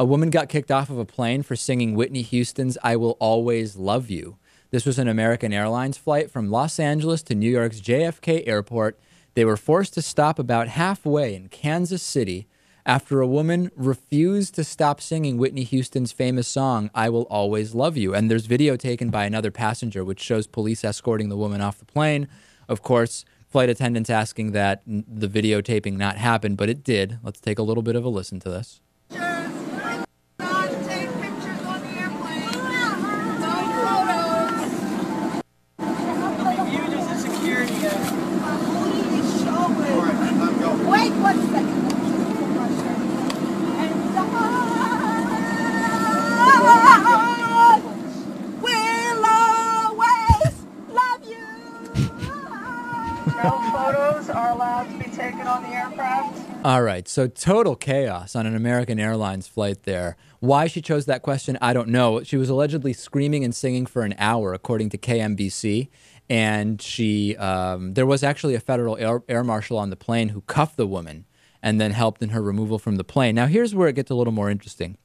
A woman got kicked off of a plane for singing Whitney Houston's I Will Always Love You. This was an American Airlines flight from Los Angeles to New York's JFK Airport. They were forced to stop about halfway in Kansas City after a woman refused to stop singing Whitney Houston's famous song, I Will Always Love You. And there's video taken by another passenger, which shows police escorting the woman off the plane. Of course, flight attendants asking that the videotaping not happen, but it did. Let's take a little bit of a listen to this. No photos are allowed to be taken on the aircraft. All right, so total chaos on an American Airlines flight there. Why she chose that question, I don't know. She was allegedly screaming and singing for an hour, according to KMBC. And she, um, there was actually a federal air, air marshal on the plane who cuffed the woman and then helped in her removal from the plane. Now, here's where it gets a little more interesting.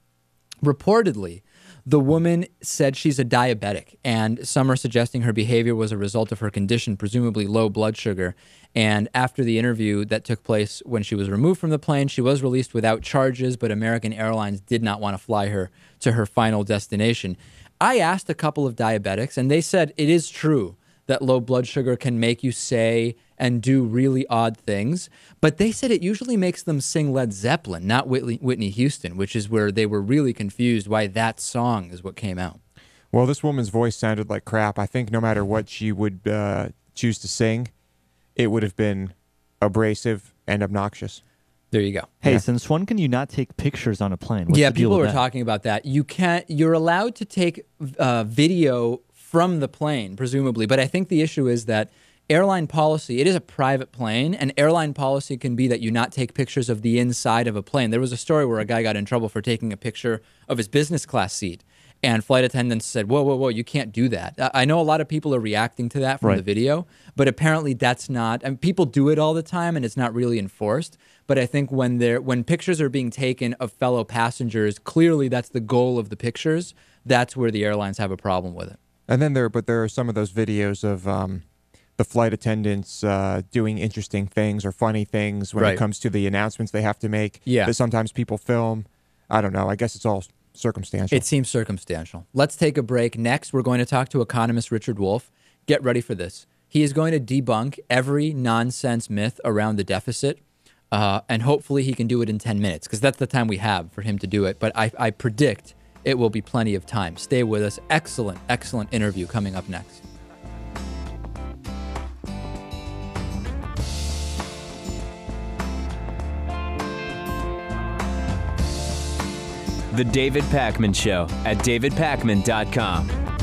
Reportedly, the woman said she's a diabetic, and some are suggesting her behavior was a result of her condition, presumably low blood sugar. And after the interview that took place when she was removed from the plane, she was released without charges, but American Airlines did not want to fly her to her final destination. I asked a couple of diabetics, and they said it is true that low blood sugar can make you say and do really odd things. But they said it usually makes them sing Led Zeppelin, not Whitney, Whitney Houston, which is where they were really confused why that song is what came out. Well, this woman's voice sounded like crap. I think no matter what she would uh, choose to sing, it would have been abrasive and obnoxious. There you go. Hey, Yeah. since when can you not take pictures on a plane? What's yeah, the deal people were talking about that. You can't. You're allowed to take uh, video from the plane, presumably, but I think the issue is that airline policy. It is a private plane, and airline policy can be that you not take pictures of the inside of a plane. There was a story where a guy got in trouble for taking a picture of his business class seat. And flight attendants said, "Whoa, whoa, whoa! You can't do that." I know a lot of people are reacting to that from Right. the video, but apparently that's not. And people do it all the time, and it's not really enforced. But I think when they're when pictures are being taken of fellow passengers, clearly that's the goal of the pictures. That's where the airlines have a problem with it. And then there, but there are some of those videos of um, the flight attendants uh, doing interesting things or funny things when Right. it comes to the announcements they have to make. Yeah. That sometimes people film. I don't know. I guess it's all circumstantial. It seems circumstantial. Let's take a break. Next, we're going to talk to economist Richard Wolff. Get ready for this. He is going to debunk every nonsense myth around the deficit, uh, and hopefully he can do it in 10 minutes because that's the time we have for him to do it. But I, I predict it will be plenty of time. Stay with us. Excellent, excellent interview coming up next. The David Pakman Show at davidpakman.com.